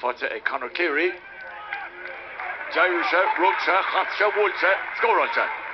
fáte ag Conor Kerry. Rocha, rugse Walter, score scóráilte.